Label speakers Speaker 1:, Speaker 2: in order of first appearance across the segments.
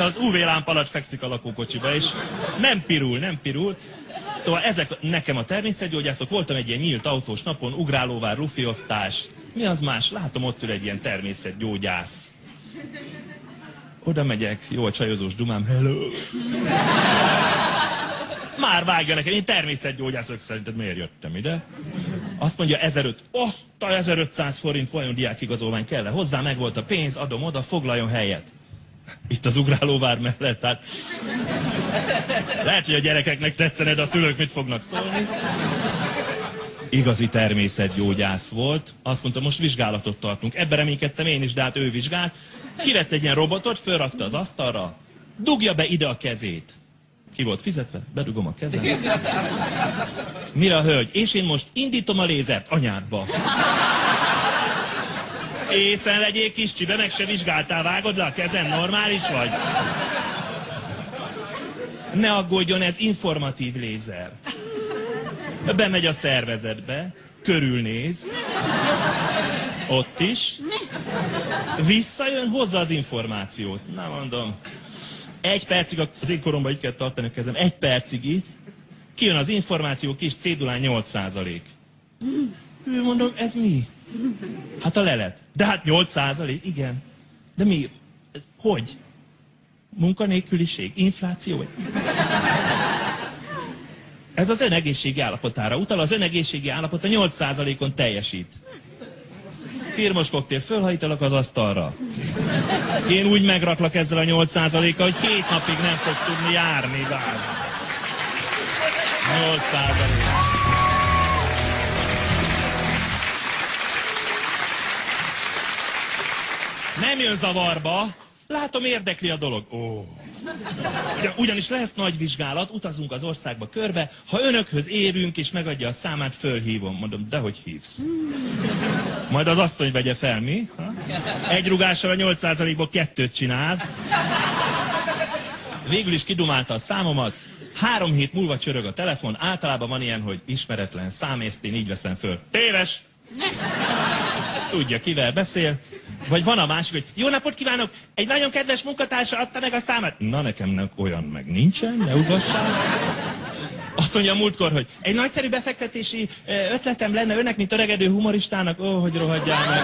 Speaker 1: Az UV lámpa alatt fekszik a lakókocsiba, és nem pirul, nem pirul. Szóval ezek nekem a természetgyógyászok. Voltam egy ilyen nyílt autós napon, ugrálóvár, lufiosztás. Mi az más? Látom, ott ül egy ilyen természetgyógyász. Oda megyek, jó a csajozós dumám, hello. Már vágja nekem, én természetgyógyászok szerinted miért jöttem ide? Azt mondja 1500, azt a 1500 forint vajon diákigazolvány kell -e? Hozzá meg volt a pénz, adom oda, foglaljon helyet. Itt az ugrálóvár mellett, tehát lehet, hogy a gyerekeknek tetszene, de a szülők mit fognak szólni. Igazi természetgyógyász volt. Azt mondta, most vizsgálatot tartunk. Ebben reménykedtem én is, de hát ő vizsgált. Kivett egy ilyen robotot, fölrakta az asztalra, dugja be ide a kezét. Ki volt fizetve? Bedugom a kezem. Mire a hölgy? És én most indítom a lézert anyádba. Észen legyél kis csibe, meg se vizsgáltál, vágod le a kezem, normális vagy? Ne aggódjon, ez informatív lézer. Bemegy a szervezetbe, körülnéz, ott is, visszajön, hozza az információt. Na mondom, egy percig, az én koromban így kell tartani a kezem, egy percig így, kijön az információ, kis cédulán 8 százalék. Mondom, ez mi? Hát a lelet. De hát 8 százalék, igen. De mi? Ez hogy? Munkanélküliség? Infláció? Ez az ön egészségi állapotára utal, az ön egészségi állapota 8 százalékon teljesít. Szírmos koktél, fölhajítalak az asztalra. Én úgy megraklak ezzel a 8 százalékkal, hogy két napig nem fogsz tudni járni, bár. 8 Nem jön zavarba, látom érdekli a dolog. Ó. Ugyan, ugyanis lesz nagy vizsgálat, utazunk az országba körbe, ha önökhöz érünk és megadja a számát, fölhívom. Mondom, de hogy hívsz? Majd az asszony vegye fel, mi? Ha? Egy rugással a 8%-ból kettőt csinál. Végül is kidumálta a számomat, három hét múlva csörög a telefon, általában van ilyen, hogy ismeretlen számészt, én így veszem föl. Téves! Tudja, kivel beszél. Vagy van a másik, hogy jó napot kívánok, egy nagyon kedves munkatársa adta meg a számát. Na nekem olyan meg nincsen, ne ugassál. Azt mondja múltkor, hogy egy nagyszerű befektetési ötletem lenne önnek, mint öregedő humoristának. Ó, hogy rohadjál meg.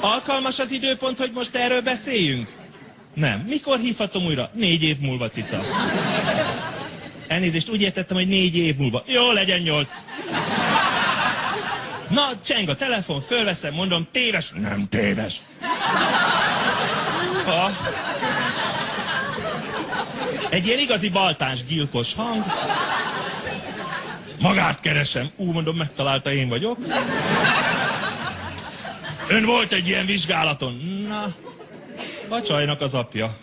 Speaker 1: Alkalmas az időpont, hogy most erről beszéljünk? Nem. Mikor hívhatom újra? Négy év múlva, cica. Elnézést, úgy értettem, hogy négy év múlva. Jó, legyen nyolc. Na, cseng a telefon, fölveszem, mondom, téves. Nem téves. Ha. Egy ilyen igazi baltás gyilkos hang. Magát keresem. Ú, mondom, megtalálta én vagyok. Ön volt egy ilyen vizsgálaton. Na, a csajnak az apja.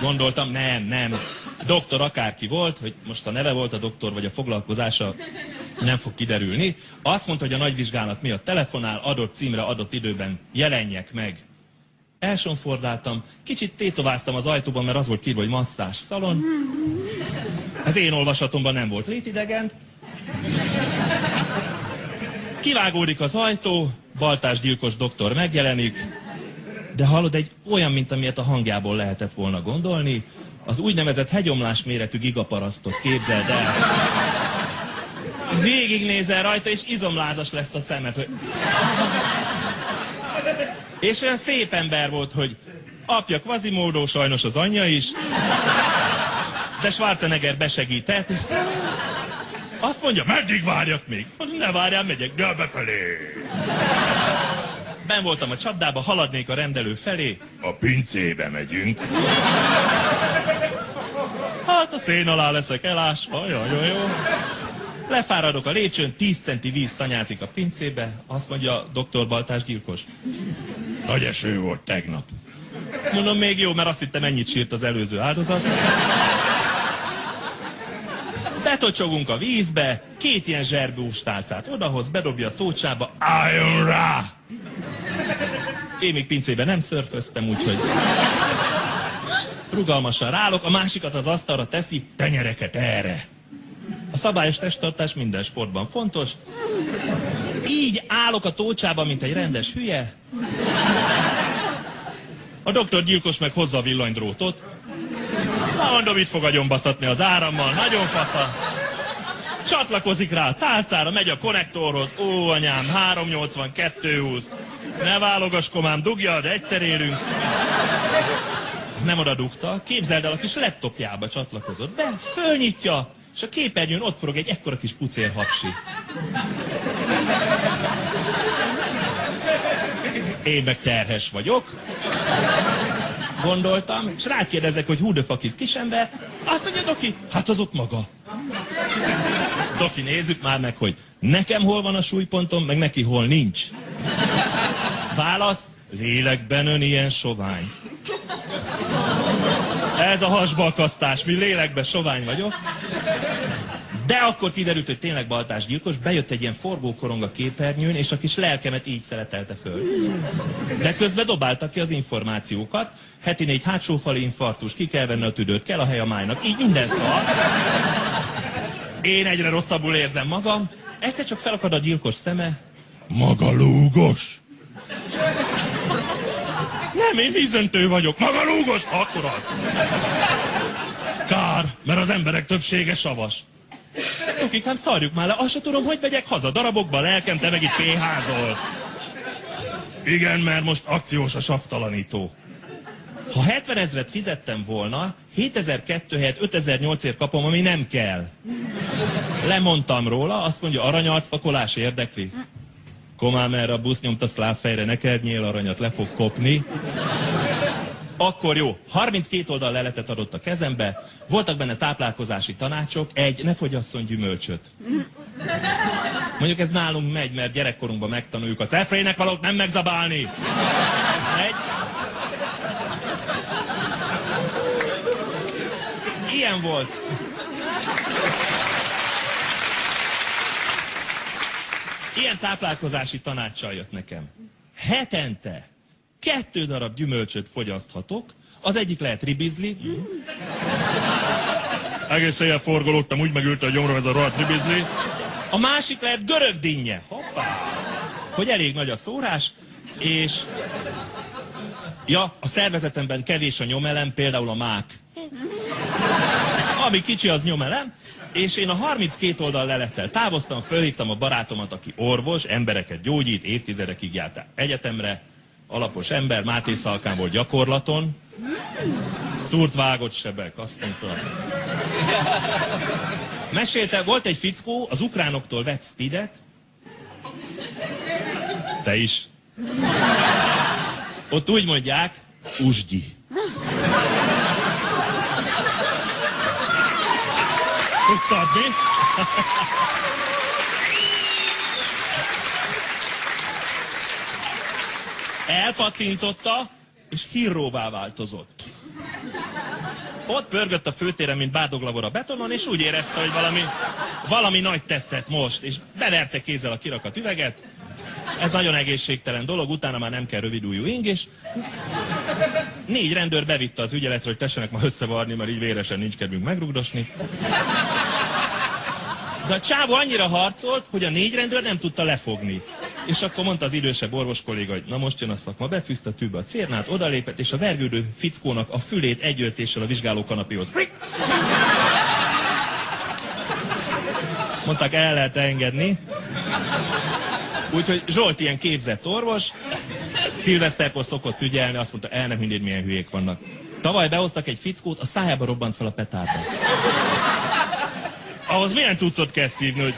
Speaker 1: Gondoltam, nem, nem. Doktor akárki volt, hogy most a neve volt a doktor, vagy a foglalkozása, nem fog kiderülni. Azt mondta, hogy a nagyvizsgálat miatt telefonál, adott címre, adott időben jelenjek meg. Elsonfordáltam, kicsit tétováztam az ajtóban, mert az volt kírva, hogy masszás szalon. Az én olvasatomban nem volt létidegen. Kivágódik az ajtó, baltás gyilkos doktor megjelenik, de hallod, egy olyan, mint amilyet a hangjából lehetett volna gondolni, az úgynevezett hegyomlás méretű gigaparasztot képzeld el. Végignézel rajta, és izomlázas lesz a szemed. És olyan szép ember volt, hogy apja Quasimodo, sajnos az anyja is, de Schwarzenegger besegített. Azt mondja, meddig várjak még? Ne várjál, megyek, de befelé. Ben voltam a csapdába, haladnék a rendelő felé. A pincébe megyünk. Hát a szén alá leszek elásva, jó, jó, jó. Lefáradok a lépcsőn, 10 centi víz tanyázik a pincébe, azt mondja doktor Baltás gyilkos. Nagy eső volt tegnap. Mondom, még jó, mert azt hittem ennyit sírt az előző áldozat. Betocsogunk a vízbe, két ilyen zserbős tálcát odahoz, bedobja a tócsába, álljon rá! Én még pincébe nem szörföztem, úgyhogy rugalmasan rálok, a másikat az asztalra teszi, tenyereket erre. A szabályos testtartás minden sportban fontos. Így állok a tócsában, mint egy rendes hülye. A doktor gyilkos meg hozza a villanydrótot. Na mondom, itt fog agyonbaszatni az árammal, nagyon fasza. Csatlakozik rá a tálcára, megy a konnektorhoz, ó anyám, 382 20. Ne válogass komám, dugjad, egyszer élünk. Nem oda dugta, képzeld el, a kis laptopjába csatlakozott be, fölnyitja, és a képernyőn ott forog egy ekkora kis pucér hapsi. Én meg terhes vagyok. Gondoltam, és rákérdezek, hogy who the fuck is kisember. Azt mondja Doki, hát az ott maga. Doki, nézzük már meg, hogy nekem hol van a súlypontom, meg neki hol nincs. Válasz, lélekben ön ilyen sovány. Ez a hasbalkasztás, mi lélekben sovány vagyok. De akkor kiderült, hogy tényleg baltás gyilkos, bejött egy ilyen forgókorong a képernyőn, és a kis lelkemet így szeretelte föl. De közben dobáltak ki az információkat, heti négy hátsófali infarktus, ki kell venni a tüdőt, kell a hely a májnak, így minden szar. Én egyre rosszabbul érzem magam, egyszer csak felakad a gyilkos szeme, maga lúgos. Nem, én vízöntő vagyok, maga lúgos, akkor az. Kár, mert az emberek többsége savas. Tukikám, szarjuk már le, azt se tudom, hogy megyek haza. Darabokba lelkem, te meg itt péházol. Igen, mert most akciós a savtalanító. Ha 70 ezret fizettem volna, 7002 helyett 5008ért kapom, ami nem kell. Lemondtam róla, azt mondja, aranyarcpakolás érdekli. Komám erre a busz nyomta szlávfejre, neked nyél aranyat, le fog kopni. Akkor jó, 32 oldal leletet adott a kezembe, voltak benne táplálkozási tanácsok, egy, ne fogyasszon gyümölcsöt. Mondjuk ez nálunk megy, mert gyerekkorunkban megtanuljuk a cefrének valók nem megzabálni. Ez megy. Ilyen volt. Ilyen táplálkozási tanácssal jött nekem. Hetente kettő darab gyümölcsöt fogyaszthatok, az egyik lehet ribizli. Egész éjjel forgolódtam, úgy megült a gyomrom ez a rohadt ribizli. A másik lehet görög dinnye. Hoppá! Hogy elég nagy a szórás, és ja, a szervezetemben kevés a nyomelem, például a mák. Ami kicsi, az nyomelem, és én a 32 oldal lelettel távoztam, fölhívtam a barátomat, aki orvos, embereket gyógyít, évtizedekig járt egyetemre, alapos ember, Máté Szalkán volt gyakorlaton, szúrt vágott sebek, azt mondta. Mesélte, volt egy fickó, az ukránoktól vett speedet, te is. Ott úgy mondják, usgyi. Tudtad mi? Elpattintotta, és hírróvá változott. Ott pörgött a főtéren, mint bádoglavor a betonon, és úgy érezte, hogy valami, valami nagy tettet most, és beverte kézzel a kirakat üveget. Ez nagyon egészségtelen dolog, utána már nem kell rövidújú ing, és négy rendőr bevitte az ügyeletre, hogy tessenek ma összevarni, mert így véresen nincs kedvünk megrugdosni. De a csávó annyira harcolt, hogy a négy rendőr nem tudta lefogni. És akkor mondta az idősebb orvos kolléga, hogy na most jön a szakma, befűzte a tűbe a cérnát, odalépett, és a vergődő fickónak a fülét egyöltéssel a vizsgáló kanapéhoz. Mondták, el lehet engedni. Úgyhogy Zsolt ilyen képzett orvos, szilveszterkor szokott ügyelni, azt mondta, el nem mindegy, milyen hülyék vannak. Tavaly behoztak egy fickót, a szájába robbant fel a petárda. Ahhoz milyen cuccot kell szívni, hogy...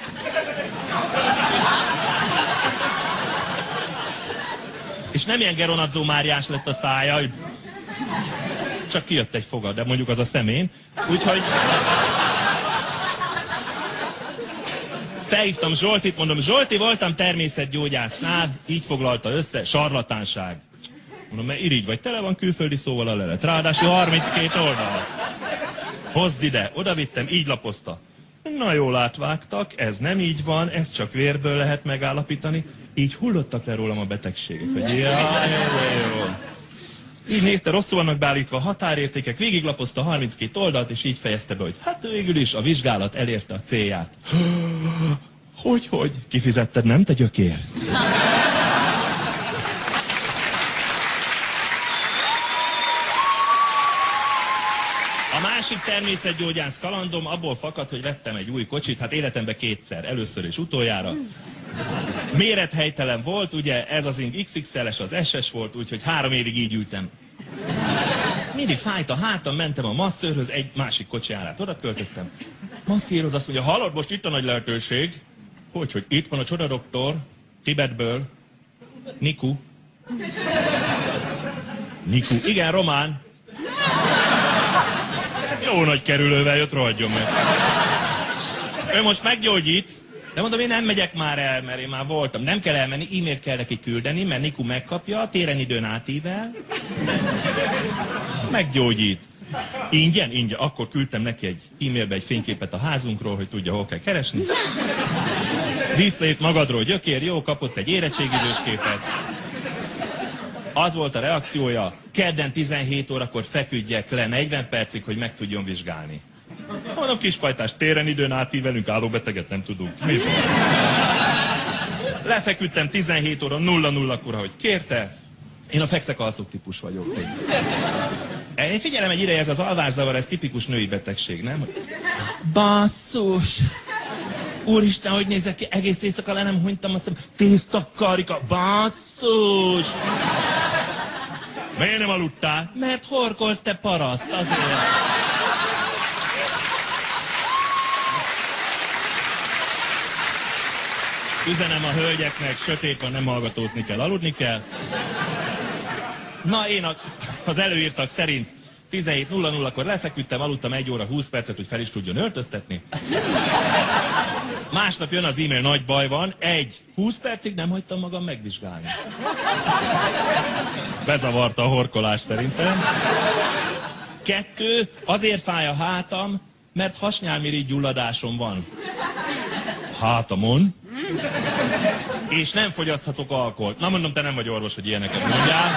Speaker 1: És nem ilyen Geronadzó Máriás lett a szája, hogy... Csak kijött egy fogad, de mondjuk az a szemén. Úgyhogy... Felhívtam Zsoltit, mondom, Zsolti, voltam természetgyógyásznál, így foglalta össze, sarlatánság. Mondom, mert irigy vagy, tele van külföldi szóval a lelet. Ráadásul 32 oldal. Hozd ide, oda vittem, így lapozta. Na jól átvágtak, ez nem így van, ez csak vérből lehet megállapítani. Így hullottak le rólam a betegségek, hogy jaj, jó, jó. Így nézte, rosszul vannak beállítva a határértékek, végiglapozta 32 oldalt, és így fejezte be, hogy hát végül is a vizsgálat elérte a célját. Hogy, hogy? Kifizetted, nem te gyökér? Másik természetgyógyász kalandom abból fakad, hogy vettem egy új kocsit, hát életemben kétszer, először és utoljára. Mérethelytelen volt, ugye ez az ing XXL-es, az SS volt, úgyhogy három évig így ültem. Mindig fájt a hátam, mentem a masszőrhöz, egy másik kocsi állát oda költöttem. Masszírhoz azt mondja, hallod, most itt a nagy lehetőség. Hogy, hogy itt van a csoda doktor, Tibetből, Niku. Niku, igen, román. Jó nagy kerülővel jött, rohadjon meg. Ő most meggyógyít, de mondom, én nem megyek már el, mert én már voltam. Nem kell elmenni, e-mailt kell neki küldeni, mert Niku megkapja, téren időn átível. Meggyógyít. Ingyen? Ingyen. Akkor küldtem neki egy e-mailbe egy fényképet a házunkról, hogy tudja, hol kell keresni. Visszaért magadról gyökér, jó, kapott egy érettségidős képet. Az volt a reakciója, kedden 17 órakor feküdjek le 40 percig, hogy meg tudjon vizsgálni. Mondom, kispajtás, téren időn átívelünk, állóbeteget nem tudunk. Mi van? Lefeküdtem 17 óra 0-0-kor, ahogy kérte. Én a fekszek alszok típus vagyok. Én figyelem egy ideje, ez az alvászavar, ez tipikus női betegség, nem? Basszus! Úristen, hogy nézek ki, egész éjszaka le nem hunytam, azt hiszem, tészta karika, basszus! Miért nem aludtál? Mert horkolsz, te paraszt, azért. Üzenem a hölgyeknek, sötét van, nem hallgatózni kell, aludni kell. Na, én a, az előírtak szerint 17.00-kor lefeküdtem, aludtam 1 óra 20 percet, hogy fel is tudjon öltöztetni. Másnap jön az e-mail, nagy baj van, egy, 20 percig nem hagytam magam megvizsgálni. Bezavarta a horkolás szerintem. Kettő, azért fáj a hátam, mert hasnyálmirigy gyulladásom van. Hátamon. És nem fogyaszthatok alkoholt. Na mondom, te nem vagy orvos, hogy ilyeneket mondjál.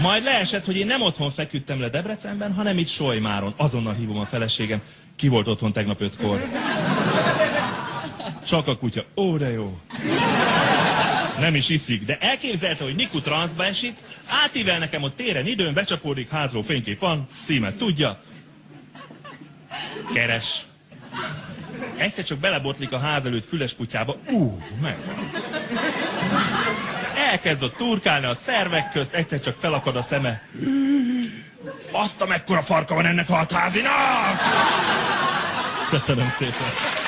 Speaker 1: Majd leesett, hogy én nem otthon feküdtem le Debrecenben, hanem itt Solymáron. Azonnal hívom a feleségem. Ki volt otthon tegnap ötkor? Csak a kutya. Ó, de jó. Nem is iszik, de elképzelte, hogy Niku transzba esik, átível nekem ott téren időn, becsapódik, házról fénykép van, címet tudja. Keres. Egyszer csak belebotlik a ház előtt füles kutyába. Ú, megvan. Elkezd ott turkálni a szervek közt, egyszer csak felakad a szeme. Azt a mekkora farka van ennek a hatházinak! Köszönöm szépen.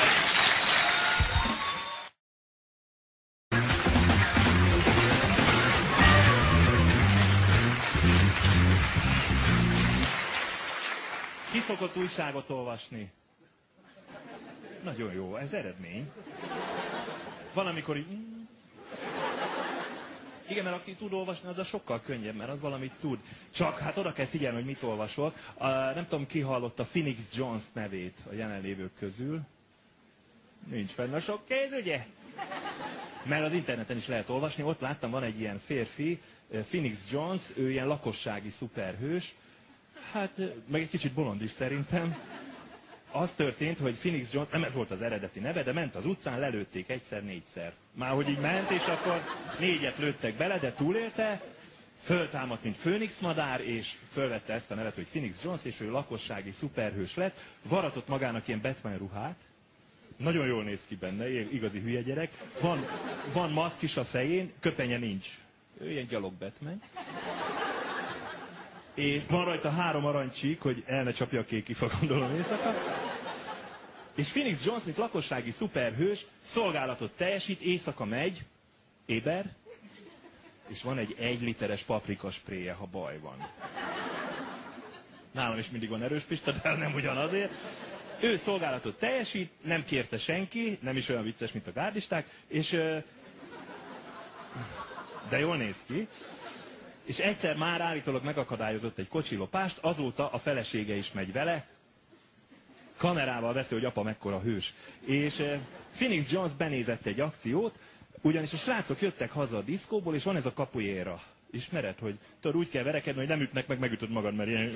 Speaker 1: Szokott újságot olvasni? Nagyon jó, ez eredmény. Valamikor így... mm. Igen, mert aki tud olvasni, az a sokkal könnyebb, mert az valamit tud. Csak hát oda kell figyelni, hogy mit olvasol. Uh, nem tudom, ki hallotta Phoenix Jones nevét a jelenlévők közül. Nincs fenn a sok kéz, ugye? Mert az interneten is lehet olvasni. Ott láttam, van egy ilyen férfi, Phoenix Jones, ő ilyen lakossági szuperhős. Hát, meg egy kicsit bolond is szerintem az történt, hogy Phoenix Jones, nem ez volt az eredeti neve, de ment az utcán, lelőtték egyszer-négyszer. Már hogy így ment, és akkor négyet lőttek bele, de túlélte, föltámadt, mint Phoenix madár, és fölvette ezt a nevet, hogy Phoenix Jones, és ő lakossági szuperhős lett, varatott magának ilyen Batman ruhát, nagyon jól néz ki benne, igazi hülye gyerek. Van, van maszk is a fején, köpenye nincs. Ő ilyen gyalog Batman. És van rajta három aranycsík, hogy el ne csapja a kék kifa, gondolom éjszaka. És Phoenix Jones, mint lakossági szuperhős, szolgálatot teljesít, éjszaka megy, éber, és van egy egy literes paprika spréje, ha baj van. Nálam is mindig van erős pista, de nem ugyanazért. Ő szolgálatot teljesít, nem kérte senki, nem is olyan vicces, mint a gárdisták, és... De jól néz ki. És egyszer már állítólag megakadályozott egy kocsilopást, azóta a felesége is megy vele, kamerával veszi, hogy apa mekkora hős. És eh, Phoenix Jones benézett egy akciót, ugyanis a srácok jöttek haza a diszkóból, és van ez a kapujéra. Ismered, hogy tudod, úgy kell verekedni, hogy nem ütnek meg, megütöd magad, mert ilyen...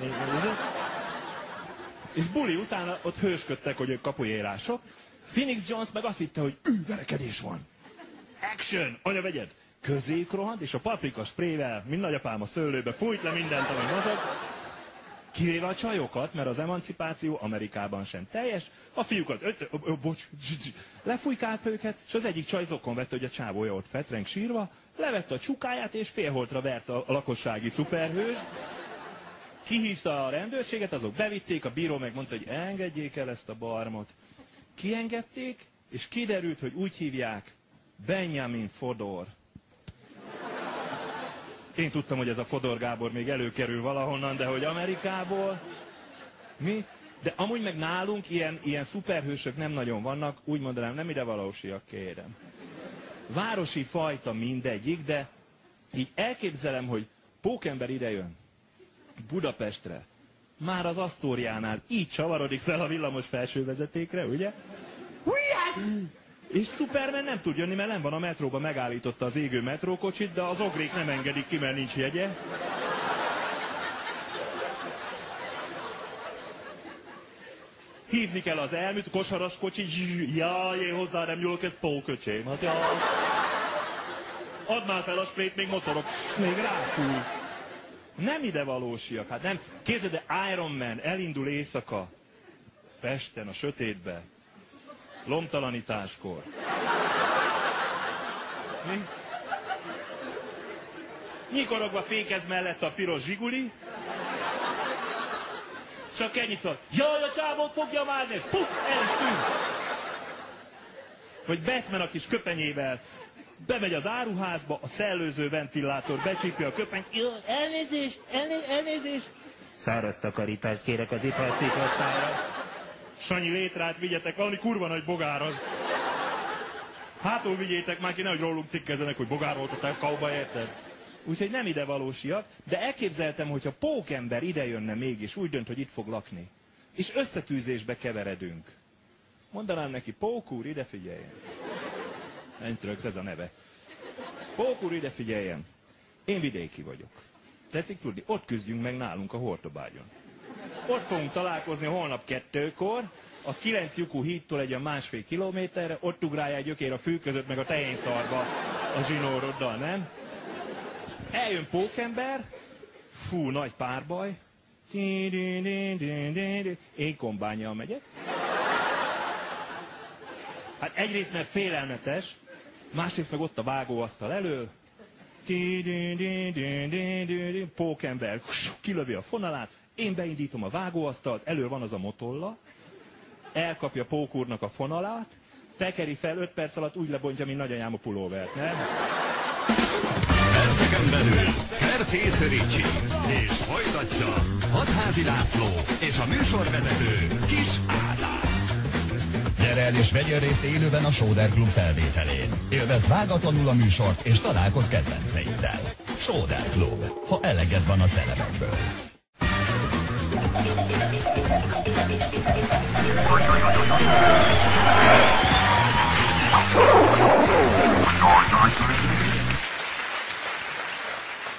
Speaker 1: És buli utána ott hősködtek, hogy ők kapujérások. Phoenix Jones meg azt hitte, hogy ő, verekedés van. Action! Anya, vegyed! Közéjük rohant, és a paprika sprével, mint nagyapám a szőlőbe, fújt le mindent, ami mozog. Kivéve a csajokat, mert az emancipáció Amerikában sem teljes, a fiúkat, ö, ö, ö, bocs, lefújkált őket, és az egyik csaj zokon vette, hogy a csávója ott fetreng sírva, levette a csukáját, és félholtra vert a, lakossági szuperhős, kihívta a rendőrséget, azok bevitték, a bíró megmondta, hogy engedjék el ezt a barmot. Kiengedték, és kiderült, hogy úgy hívják Benjamin Fodor. Én tudtam, hogy ez a Fodor Gábor még előkerül valahonnan, de hogy Amerikából... Mi? De amúgy meg nálunk ilyen, ilyen szuperhősök nem nagyon vannak, úgy mondanám, nem ide valósiak, kérem. Városi fajta mindegyik, de így elképzelem, hogy pókember ide jön Budapestre. Már az Asztóriánál így csavarodik fel a villamos felsővezetékre, ugye? És Superman nem tud jönni, mert nem van a metróba, megállította az égő metrókocsit, de az ogrék nem engedik ki, mert nincs jegye. Hívni kell az elműt, kosaras kocsi, jaj, én hozzá nem nyúlok, ez póköcsém. Hát jaj. Add már fel a sprét, még mocorok, még ráfúj. Nem ide valósiak, hát nem. Képzeld, de Iron Man elindul éjszaka. Pesten, a sötétbe. Lomtalanításkor. Mi? Nyikorogva fékez mellett a piros zsiguli. Csak ennyit ad. Jaj, a csávót fogja már, és puf, el is tűnt. Vagy Batman a kis köpenyével bemegy az áruházba, a szellőző ventilátor becsípja a köpenyt. Elnézést, elnézést, elnézést. Száraz takarítást kérek az iparcikasztára. Sanyi létrát vigyetek, valami kurva nagy bogára. Hátul vigyétek már ki, nehogy rólunk cikkezenek, hogy bogároltatok kauba, érted? Úgyhogy nem ide valósiak, de elképzeltem, hogyha pókember ide jönne mégis, úgy dönt, hogy itt fog lakni. És összetűzésbe keveredünk. Mondanám neki, pók úr, ide figyeljen. Entröksz, ez a neve. Pók úr, ide figyeljen. Én vidéki vagyok. Tetszik tudni? Ott küzdjünk meg nálunk a Hortobágyon. Ott fogunk találkozni holnap kettőkor, a kilenc lyukú hídtól egy a másfél kilométerre, ott ugrálja egy gyökér a fű között, meg a szarba a zsinóroddal, nem? Eljön pókember, fú, nagy párbaj, én kombányjal megyek. Hát egyrészt, mert félelmetes, másrészt meg ott a vágóasztal elől, pókember kilövi a fonalát, én beindítom a vágóasztalt, elő van az a motolla, elkapja Pókúrnak a fonalát, tekeri fel, öt perc alatt úgy lebontja, mint nagyanyám a pulóvert, nem?
Speaker 2: Perceken belül Kertész Ricsi, és folytatja Hatházi László és a műsorvezető Kis Ádám. Gyere el és vegyél részt élőben a Sóder Klub felvételén. Élvezd vágatlanul a műsort és találkozz kedvenceiddel. Sóder Klub, ha eleged van a celebekből.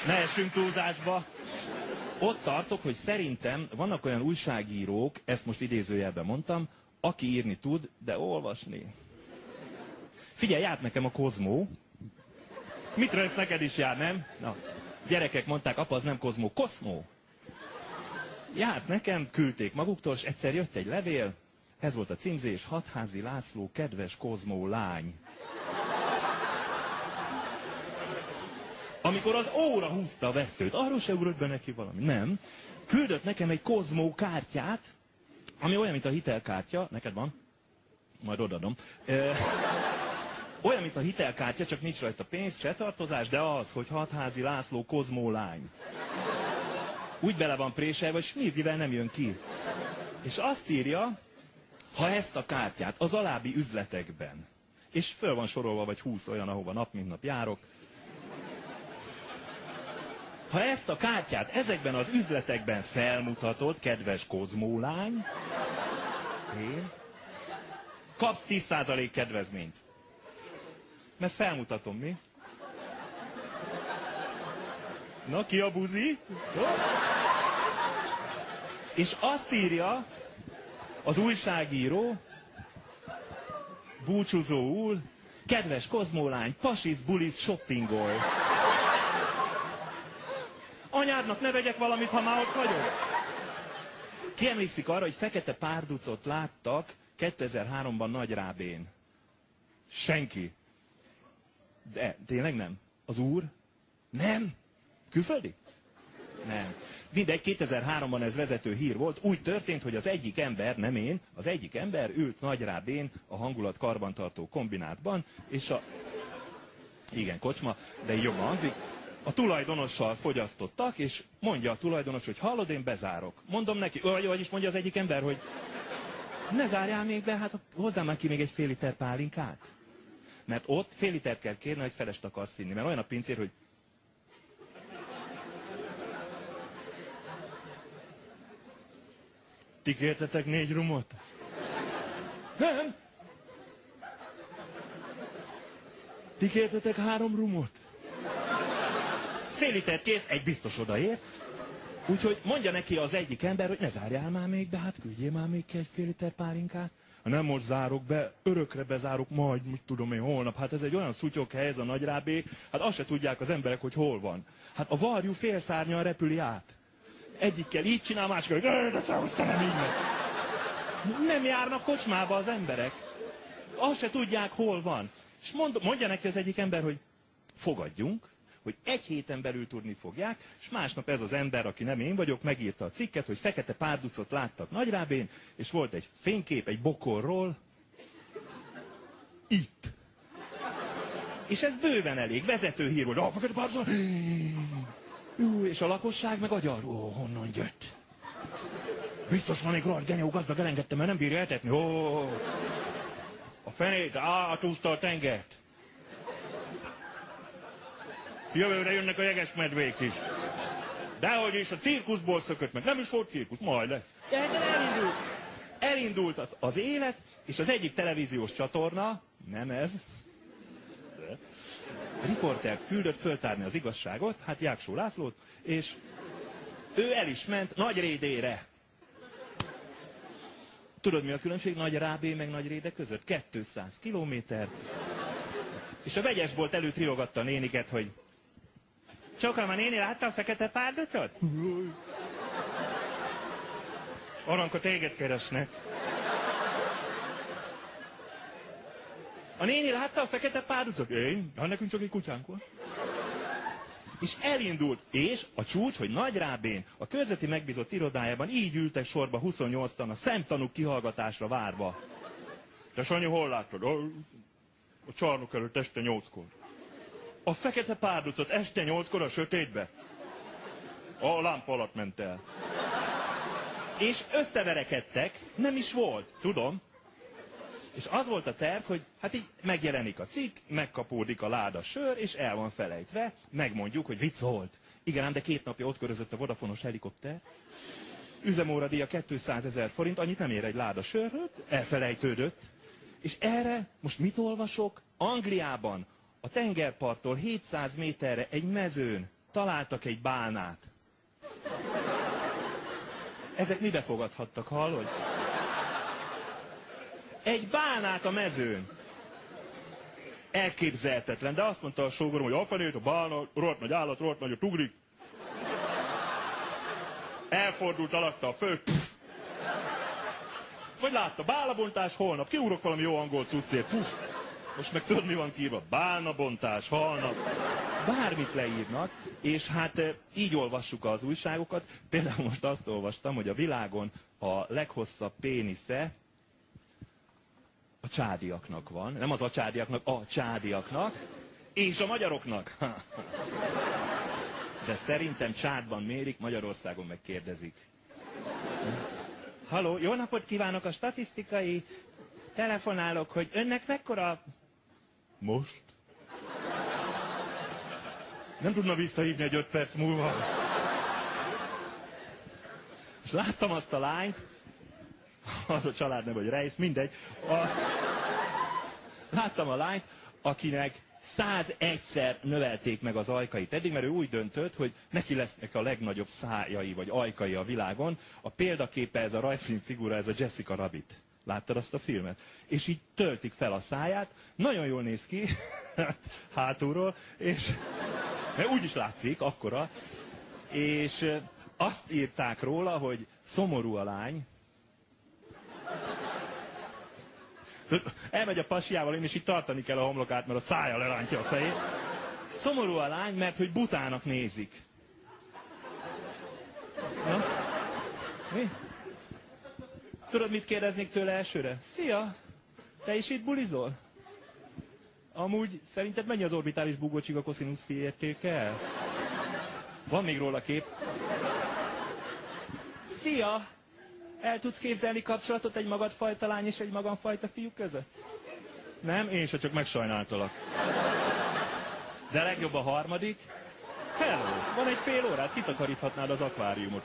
Speaker 1: Ne essünk túlzásba. Ott tartok, hogy szerintem vannak olyan újságírók, ezt most idézőjelben mondtam, aki írni tud, de olvasni. Figyelj, járt nekem a Kozmó. Mit rögsz, neked is jár, nem? Na, gyerekek mondták, apa, az nem Kozmó, Koszmó járt nekem, küldték maguktól, és egyszer jött egy levél, ez volt a címzés, Hatházi László, kedves Kozmó lány. Amikor az óra húzta a veszőt, arról se ugrott be neki valami. Nem. Küldött nekem egy Kozmó kártyát, ami olyan, mint a hitelkártya. Neked van? Majd odadom. E, olyan, mint a hitelkártya, csak nincs rajta pénz, se tartozás, de az, hogy Hatházi László Kozmó lány úgy bele van préselve, hogy smirgivel nem jön ki. És azt írja, ha ezt a kártyát az alábbi üzletekben, és föl van sorolva, vagy húsz olyan, ahova nap mint nap járok, ha ezt a kártyát ezekben az üzletekben felmutatod, kedves kozmólány, én, kapsz 10% kedvezményt. Mert felmutatom, mi? Na, ki a buzi? És azt írja az újságíró, búcsúzóul, kedves kozmólány, pasisz, bulisz, shoppingol. Anyádnak ne vegyek valamit, ha már ott vagyok. Ki emlékszik arra, hogy fekete párducot láttak 2003-ban Nagyrábén? Senki. De, tényleg nem? Az úr? Nem. Külföldi? Nem. Mindegy, 2003-ban ez vezető hír volt. Úgy történt, hogy az egyik ember, nem én, az egyik ember ült Nagyrábén a hangulat karbantartó kombinátban, és a... Igen, kocsma, de jobban hangzik. A tulajdonossal fogyasztottak, és mondja a tulajdonos, hogy hallod, én bezárok. Mondom neki, vagy, vagyis mondja az egyik ember, hogy ne zárjál még be, hát hozzám már ki még egy fél liter pálinkát. Mert ott fél litert kell kérni, hogy felest akarsz inni. Mert olyan a pincér, hogy Ti kértetek négy rumot? Nem. Ti kértetek három rumot? Fél litert kész, egy biztos odaér. Úgyhogy mondja neki az egyik ember, hogy ne zárjál már még be, hát küldjél már még ki egy fél liter pálinkát. Ha nem most zárok be, örökre bezárok, majd, most tudom én, holnap. Hát ez egy olyan szutyok hely, ez a nagyrábé, hát azt se tudják az emberek, hogy hol van. Hát a varjú félszárnyal repüli át. Egyikkel így csinál, másikkal, de nem így megy. Nem járnak kocsmába az emberek. Azt se tudják, hol van. És mond, mondja neki az egyik ember, hogy fogadjunk, hogy egy héten belül tudni fogják, és másnap ez az ember, aki nem én vagyok, megírta a cikket, hogy fekete párducot láttak Nagyrábén, és volt egy fénykép egy bokorról, itt. És ez bőven elég, vezető hír volt, a fekete párducot, Ú, és a lakosság meg agyal, ó, honnan jött? Biztos van egy rohadt genyó gazdag elengedte, mert nem bírja etetni. Ó, a fenét, átúszta a tengert. Jövőre jönnek a jeges medvék is. Dehogy is, a cirkuszból szökött meg. Nem is volt cirkusz, majd lesz. De elindult. Elindult az élet, és az egyik televíziós csatorna, nem ez, riportert küldött föltárni az igazságot, hát Jáksó Lászlót, és ő el is ment Nagy Rédére. Tudod, mi a különbség Nagy Rábé meg Nagy Réde között? 200 kilométer. És a vegyesbolt előtt riogatta a néniket, hogy Csokram, a néni látta a fekete párducot? Aranka, téged keresnek. A néni látta a fekete párducot? Én? Hát nekünk csak egy kutyánk van. És elindult, és a csúcs, hogy Nagy Rábén a körzeti megbízott irodájában így ültek sorba 28-an a szemtanúk kihallgatásra várva. Te Sanyi, hol láttad? A, a csarnok előtt este nyolckor. A fekete párducot este nyolckor a sötétbe. A lámpa alatt ment el. És összeverekedtek, nem is volt, tudom. És az volt a terv, hogy hát így megjelenik a cikk, megkapódik a láda sör, és el van felejtve, megmondjuk, hogy vicc volt. Igen, ám de két napja ott körözött a Vodafonos helikopter. Üzemóradíja 200 ezer forint, annyit nem ér egy láda sörről, elfelejtődött. És erre most mit olvasok? Angliában a tengerparttól 700 méterre egy mezőn találtak egy bálnát. Ezek mibe fogadhattak, hallod? Egy bálnát a mezőn. Elképzelhetetlen, de azt mondta a sógorom, hogy afelé a bálna, rohadt nagy állat, rohadt nagy, ugrik. Elfordult alatta a fő. Vagy látta, bálabontás holnap, kiúrok valami jó angol cuccért. Puff. Most meg tudod, mi van kiírva? Bálnabontás, halnap. Bármit leírnak, és hát így olvassuk az újságokat. Például most azt olvastam, hogy a világon a leghosszabb pénisze a csádiaknak van. Nem az a csádiaknak, a csádiaknak. És a magyaroknak. De szerintem csádban mérik, Magyarországon megkérdezik. Halló, jó napot kívánok! A statisztikai telefonálok, hogy önnek mekkora most? Nem tudna visszahívni egy öt perc múlva. És láttam azt a lányt, az a család nem vagy rejsz, mindegy. A... Láttam a lányt, akinek 101-szer növelték meg az ajkait eddig, mert ő úgy döntött, hogy neki lesznek a legnagyobb szájai vagy ajkai a világon. A példaképe ez a rajzfilm figura, ez a Jessica Rabbit. Láttad azt a filmet? És így töltik fel a száját, nagyon jól néz ki, hátulról, és úgy is látszik, akkora, és Azt írták róla, hogy szomorú a lány. Elmegy a pasiával, én is így tartani kell a homlokát, mert a szája lerántja a fejét. Szomorú a lány, mert hogy butának nézik. Na? Mi? Tudod, mit kérdeznék tőle elsőre? Szia! Te is itt bulizol? Amúgy szerinted mennyi az orbitális bugócsig a koszinusz értéke? Van még róla kép. Szia! El tudsz képzelni kapcsolatot egy magadfajta lány és egy magamfajta fiú között? Nem? Én se csak megsajnáltalak. De legjobb a harmadik. Hello! Van egy fél órát, kitakaríthatnád az akváriumot.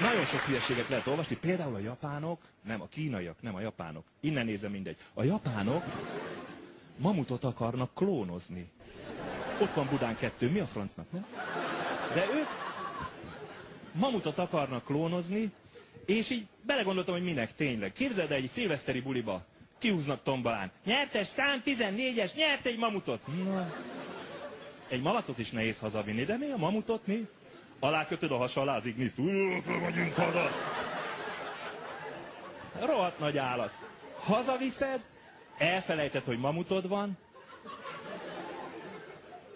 Speaker 1: Nagyon sok hülyeséget lehet olvasni, például a japánok, nem a kínaiak, nem a japánok, innen nézem mindegy. A japánok mamutot akarnak klónozni. Ott van Budán kettő, mi a francnak, nem? De ők mamutot akarnak klónozni, és így belegondoltam, hogy minek tényleg. Képzeld el egy szilveszteri buliba, kihúznak tombalán. Nyertes szám 14-es, nyert egy mamutot. Na. Egy malacot is nehéz hazavinni, de mi a mamutot mi? Alákötöd a hasa alá az igniszt. Fölmegyünk haza. Rohadt nagy állat. Hazaviszed, elfelejted, hogy mamutod van,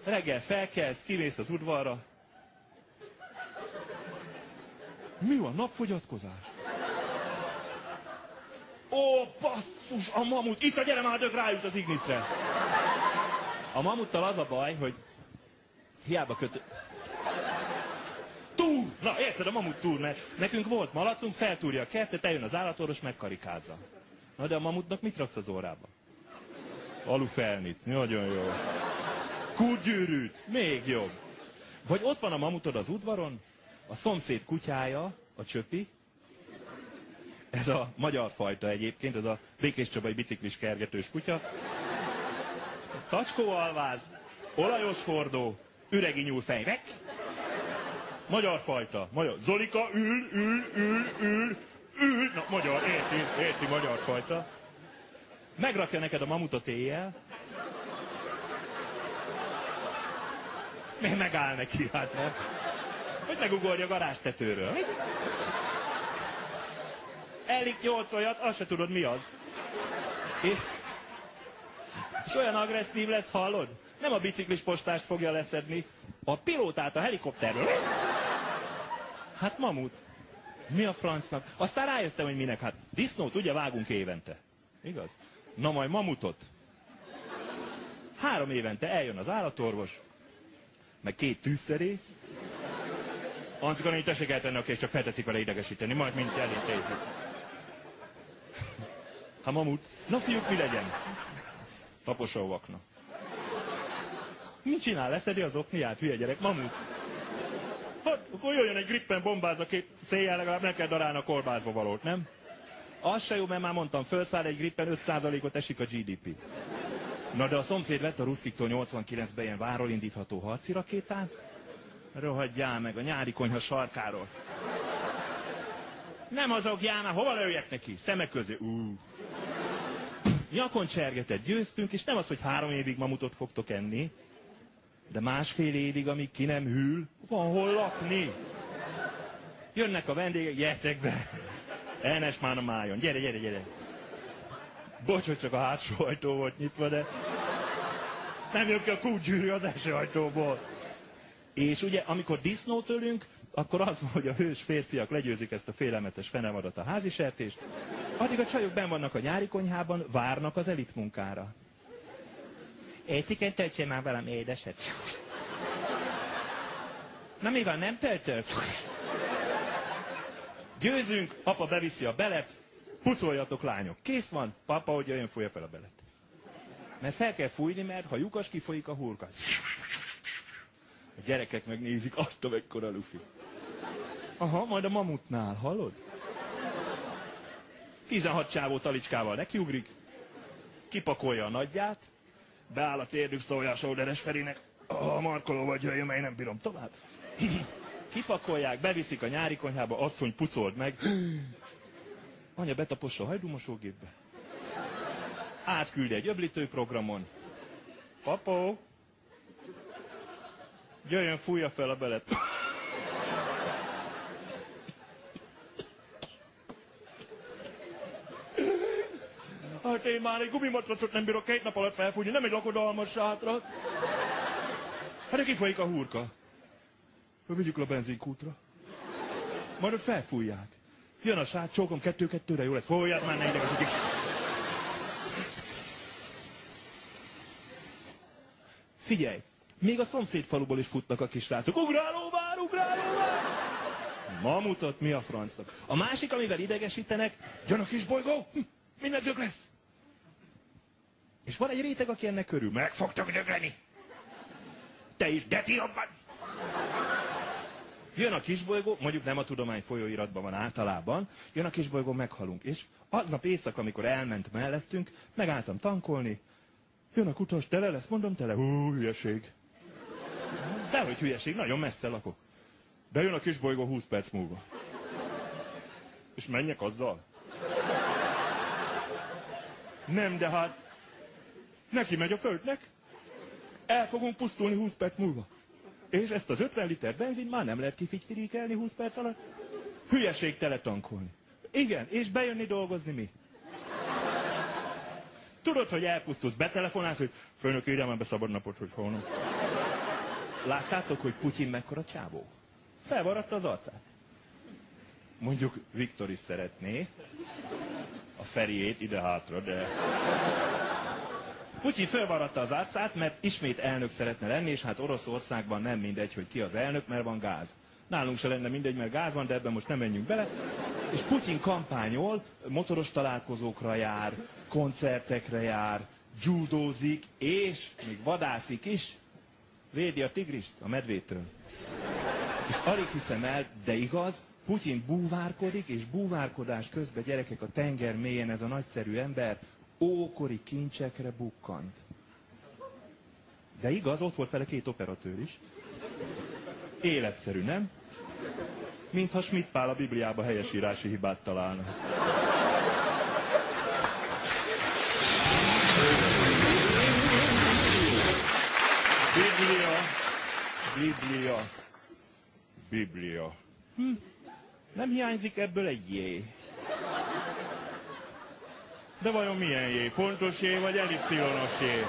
Speaker 1: reggel felkelsz, kimész az udvarra. Mi van? Napfogyatkozás? Ó, basszus, a mamut! Itt a gyere már, dög rájut az igniszre. A mamuttal az a baj, hogy hiába kötő... Túr! Na, érted, a mamut túr, mert nekünk volt malacunk, feltúrja a kertet, eljön az állatorvos, megkarikázza. Na de a mamutnak mit raksz az órába? Alufelnit. Nagyon jó. Kútgyűrűt. Még jobb. Vagy ott van a mamutod az udvaron, a szomszéd kutyája, a csöpi, ez a magyar fajta egyébként, ez a Békés Csabai biciklis kergetős kutya. Tacskó alváz, olajos hordó, üregi nyúlfejvek. Magyar fajta. Magyar. Zolika, ül, ül, ül, ül, ül. Na, magyar, érti, érti, magyar fajta. Megrakja neked a mamutot éjjel. Miért megáll neki, hát nem? Hogy megugorja a garázstetőről. Elik nyolc olyat, azt se tudod mi az. És, és olyan agresszív lesz, hallod? Nem a biciklis postást fogja leszedni, a pilótát a helikopterről. Hát mamut. Mi a francnak? Aztán rájöttem, hogy minek. Hát disznót ugye vágunk évente. Igaz? Na majd mamutot. Három évente eljön az állatorvos, meg két tűzszerész. Ancika, négy tessék eltenni a kést, csak feltetszik vele idegesíteni, majd mint elintézzük. Ha mamut, na fiúk, mi legyen? Taposóvakna. Mit csinál? Leszedi az okniát, hülye gyerek? Mamut. Hát, akkor jöjjön egy grippen bombáz, aki széjjel legalább ne kell darálni a korbázba valót, nem? Az se jó, mert már mondtam, felszáll egy grippen, 5%-ot esik a GDP. Na de a szomszéd vett a ruszkiktól 89-ben ilyen váról indítható harci rakétát, rohadjál meg a nyári konyha sarkáról. Nem mozogjál már, hova lőjek neki? Szemek közé. Ú. Nyakon csergetett, győztünk, és nem az, hogy három évig mamutot fogtok enni, de másfél évig, amíg ki nem hűl, van hol lakni. Jönnek a vendégek, gyertek be. Elnes már a májon. Gyere, gyere, gyere. Bocs, hogy csak a hátsó ajtó volt nyitva, de nem jön ki a kútgyűrű az első ajtóból. És ugye, amikor disznót ölünk, akkor az van, hogy a hős férfiak legyőzik ezt a félelmetes fenemadat a házisertést, addig a csajok ben vannak a nyári konyhában, várnak az elit munkára. Éciken töltsél már velem édeset. Na mi van, nem töltök? Győzünk, apa beviszi a belet, pucoljatok lányok. Kész van, papa, hogy jöjjön, fújja fel a belet. Mert fel kell fújni, mert ha lyukas, kifolyik a hurka. A gyerekek megnézik, azt a mekkora lufi. Aha, majd a mamutnál, hallod? 16 csávó talicskával nekiugrik, kipakolja a nagyját, beáll a térdük szólja a Ferinek, a markoló vagy jöjjön, mert én nem bírom tovább. Kipakolják, beviszik a nyári konyhába, asszony pucold meg. Anya betapossa a hajdúmosógépbe. Átküldi egy öblítő programon, Papó! Jöjjön, fújja fel a belet. Hát én már egy gumimatracot nem bírok két nap alatt felfújni, nem egy lakodalmas sátrat. Hát de kifolyik a hurka. Vigyük le a benzinkútra. Majd ott felfújják. Jön a sát, csókom kettő-kettőre, jó lesz. Fújját már ne idegesítik. Figyelj, még a szomszéd faluból is futnak a kisrácok. Ugrálóvár, ugrálóvár! Ma mutat, mi a francnak. A másik, amivel idegesítenek, jön a kis bolygó, hm, minden dög lesz. És van egy réteg, aki ennek körül. Meg fogtok dögleni. Te is, de ti jobban. Jön a kisbolygó, mondjuk nem a tudomány folyóiratban van általában, jön a kisbolygó, meghalunk. És aznap éjszaka, amikor elment mellettünk, megálltam tankolni, jön a kutas, tele lesz, mondom tele, hú, hülyeség. Dehogy hülyeség, nagyon messze lakok. De jön a kisbolygó 20 perc múlva. És menjek azzal? Nem, de hát neki megy a földnek. El fogunk pusztulni 20 perc múlva. És ezt az 50 liter benzin már nem lehet kifigyfirikelni 20 perc alatt. Hülyeség tele tankolni. Igen, és bejönni dolgozni mi? Tudod, hogy elpusztulsz, betelefonálsz, hogy főnök írjál már be szabad napot, hogy holnap. Láttátok, hogy Putyin mekkora csábó? Felvaratta az arcát. Mondjuk Viktor is szeretné a Feriét ide-hátra, de... Putyin fölvaratta az arcát, mert ismét elnök szeretne lenni, és hát Oroszországban nem mindegy, hogy ki az elnök, mert van gáz. Nálunk se lenne mindegy, mert gáz van, de ebben most nem menjünk bele. És Putyin kampányol, motoros találkozókra jár, koncertekre jár, judózik, és még vadászik is. Védi a tigrist a medvétől. És alig hiszem el, de igaz, Putyin búvárkodik, és búvárkodás közben gyerekek a tenger mélyen ez a nagyszerű ember ókori kincsekre bukkant. De igaz, ott volt vele két operatőr is. Életszerű, nem? Mintha Schmidt Pál a Bibliába helyesírási hibát találna. Biblia, Biblia, Biblia. Hm. Nem hiányzik ebből egy jé. De vajon milyen jé? Pontos jé vagy ellipszilonos jé?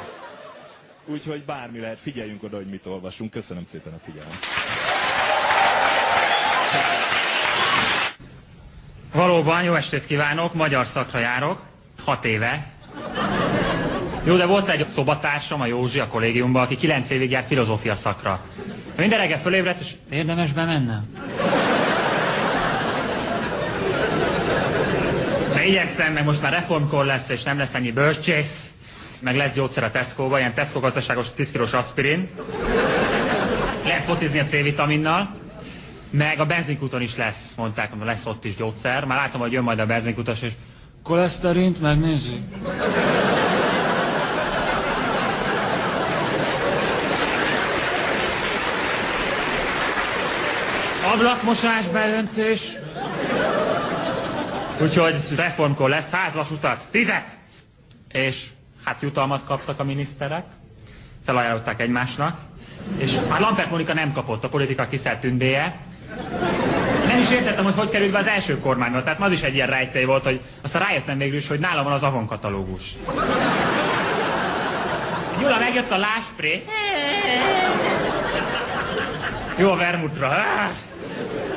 Speaker 1: Úgyhogy bármi lehet, figyeljünk oda, hogy mit olvasunk. Köszönöm szépen a figyelmet.
Speaker 3: Valóban, jó estét kívánok, magyar szakra járok, hat éve. Jó, de volt egy szobatársam, a Józsi, a kollégiumban, aki kilenc évig járt filozófia szakra. Minden reggel fölébredt, és érdemes bemennem. Igyekszem, meg most már reformkor lesz, és nem lesz ennyi bölcsész, meg lesz gyógyszer a Tesco-ba, ilyen Tesco gazdaságos 10 kilós aspirin. Lehet focizni a C-vitaminnal. Meg a benzinkúton is lesz, mondták, hogy lesz ott is gyógyszer. Már látom, hogy jön majd a benzinkutas, és koleszterint megnézi. Ablakmosás beöntés. Úgyhogy reformkor lesz száz vasutat, tizet! És hát jutalmat kaptak a miniszterek, felajánlották egymásnak, és hát Lampert Monika nem kapott, a politika kiszelt tündéje. Nem is értettem, hogy hogy került be az első kormányba, tehát az is egy ilyen rejtély volt, hogy aztán rájöttem végül is, hogy nálam van az Avon katalógus. Gyula megjött a láspré. Jó a vermutra.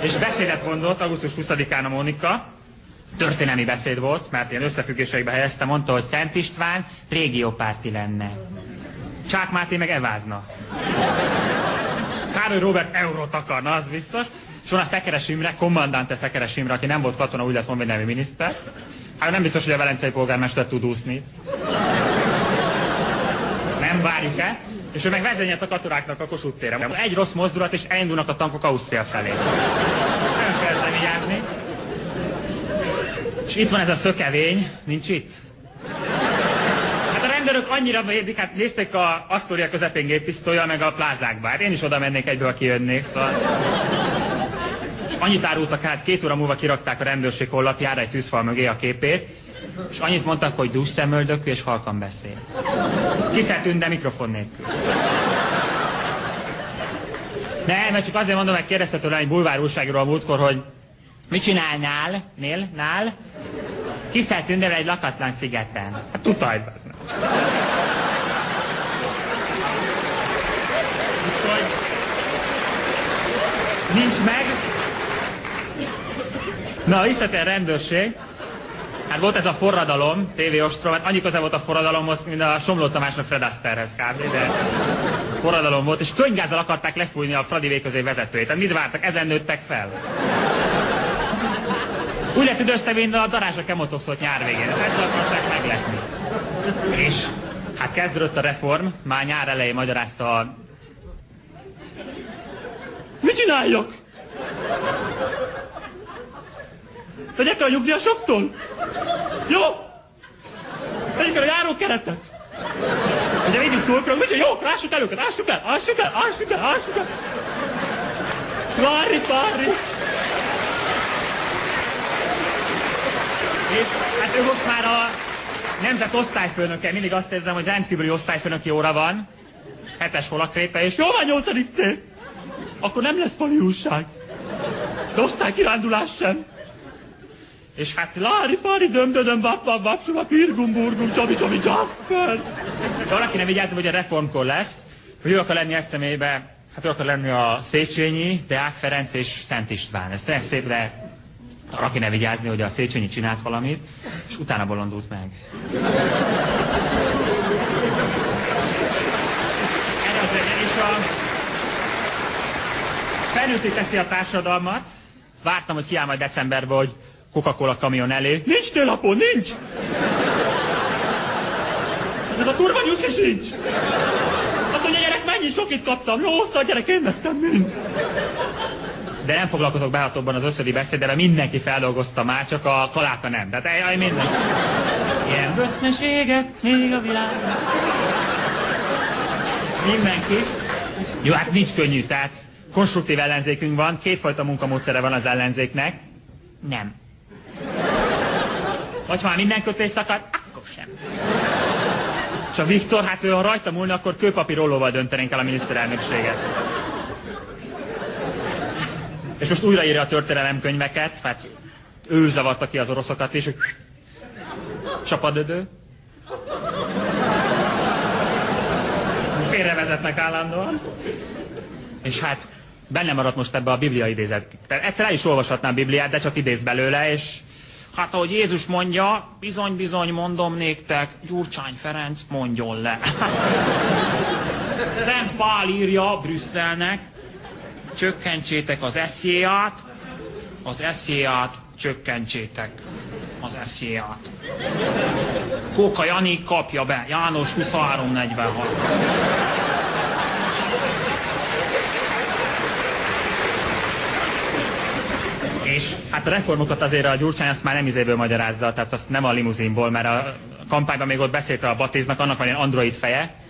Speaker 3: És beszédet mondott augusztus 20-án a Monika, történelmi beszéd volt, mert ilyen összefüggésekbe helyezte, mondta, hogy Szent István régiópárti lenne. Csák Máté meg evázna. Károly Robert eurót akarna, az biztos. És van a Szekeres Imre, kommandante Szekeres Imre, aki nem volt katona, úgy lett honvédelmi miniszter. Hát nem biztos, hogy a velencei polgármester tud úszni. Nem várjuk el. És ő meg vezényelt a katonáknak a Kossuth téren. Egy rossz mozdulat, és elindulnak a tankok Ausztria felé. Nem kell vigyázni. És itt van ez a szökevény, nincs itt? Hát a rendőrök annyira védik, hát nézték a Astoria közepén géppisztolya, meg a plázákba. Hát én is oda mennék egyből, aki jönnék, szóval... És annyit árultak át, két óra múlva kirakták a rendőrség honlapjára egy tűzfal mögé a képét, És annyit mondtak, hogy dus szemöldökű és halkan beszél. Kiszett de mikrofon nélkül. Nem, mert csak azért mondom, hogy kérdezte tőle egy bulvár újságról a múltkor, hogy mit csinálnál, nél, nál? Kiszelt tünde egy lakatlan szigeten. Hát tutaj, bazd nincs meg. Na, visszatér rendőrség. Hát volt ez a forradalom, TV Ostrom, hát annyi köze volt a forradalomhoz, mint a Somló Tamásnak Fred Asterhez kb. De forradalom volt, és könygázzal akarták lefújni a Fradi végközé vezetőjét. Tehát mit vártak? Ezen nőttek fel. Úgy lett üdözte, mint a darázsa kemotoxot nyár végén. Ezzel akarták meglepni. És hát kezdődött a reform, már nyár elején magyarázta a... Mit csináljak? Vegyek el a nyugdíjasoktól? Jó! Vegyek el a járókeretet! Ugye mindig túlkorok, mit jó, lássuk el őket, lássuk el, lássuk el, lássuk el, lássuk el! Várj, várj! És hát ő most már a nemzet osztályfőnöke, mindig azt érzem, hogy rendkívüli osztályfőnöki óra van, hetes holakréta, és jó van nyolcadik C! Akkor nem lesz fali újság. De osztálykirándulás sem. És hát lári fári döm döm vap vap vap suva pirgum burgum csabi csabi jasper. De arra kéne vigyázni, hogy a reformkor lesz, hogy ő akar lenni egy személybe, hát ő akar lenni a Széchenyi, Deák Ferenc és Szent István. Ez tényleg szép, de arra kéne vigyázni, hogy a Széchenyi csinált valamit, és utána bolondult meg. Ez az, és a felnőtté teszi a társadalmat, vártam, hogy kiáll majd decemberben, hogy Coca-Cola kamion elé. Nincs télapon, nincs! Ez a kurva nyuszi sincs! Azt mondja, gyerek, mennyi sokit kaptam? Jó, szóval gyerek, én vettem mind. De nem foglalkozok behatóbban az összödi beszéddel, mindenki feldolgozta már, csak a kaláka nem. Tehát jaj, minden. Ilyen böszmeséget még a világban. Mindenki. Jó, hát nincs könnyű, tehát konstruktív ellenzékünk van, kétfajta munkamódszere van az ellenzéknek. Nem. Vagy ha már minden kötés szakad, akkor sem. És a Viktor, hát ő ha rajta múlna, akkor kőpapírollóval döntenénk el a miniszterelnökséget. És most újraírja a történelemkönyveket, hát ő zavarta ki az oroszokat is, hogy csapadödő. Félrevezetnek állandóan. És hát benne maradt most ebbe a Biblia idézet. Tehát egyszer el is olvashatnám Bibliát, de csak idéz belőle, és Hát ahogy Jézus mondja, bizony-bizony mondom néktek, Gyurcsány Ferenc mondjon le. Szent Pál írja Brüsszelnek, csökkentsétek az eszéját, az eszéját csökkentsétek az eszéját. Kóka Jani kapja be, János 2346. És hát a reformokat azért a Gyurcsány azt már nem izéből magyarázza, tehát azt nem a limuzinból, mert a kampányban még ott beszélt a Batiznak, annak van egy android feje.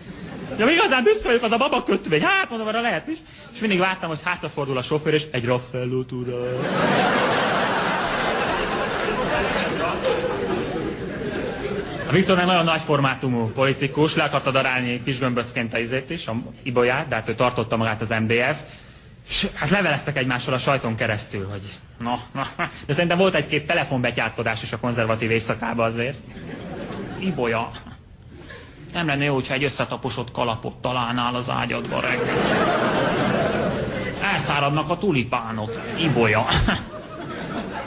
Speaker 3: Ja, igazán büszke vagyok, az a baba kötvény. Hát mondom, arra lehet is. És mindig vártam, hogy hátrafordul a sofőr, és egy Raffaello tura. A Viktor meg nagyon nagy formátumú politikus, le akarta darálni kisgömböcként a izét is, a ibolyát, de hát ő tartotta magát az MDF. És hát leveleztek egymással a sajton keresztül, hogy na, na, de szerintem volt egy-két telefonbetyárkodás is a konzervatív éjszakában azért. Ibolya. Nem lenne jó, hogyha egy összetaposott kalapot találnál az ágyadba reggel. Elszáradnak a tulipánok. Ibolya.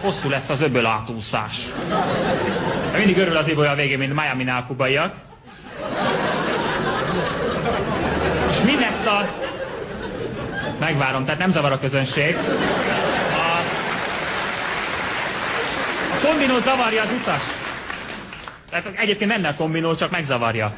Speaker 3: Hosszú lesz az öböl átúszás. Mindig örül az Ibolya végén, mint Miami-nál kubaiak. És mindezt a Megvárom, tehát nem zavar a közönség. A, a kombinó zavarja az utas. Egyébként menne a kombinó, csak megzavarja.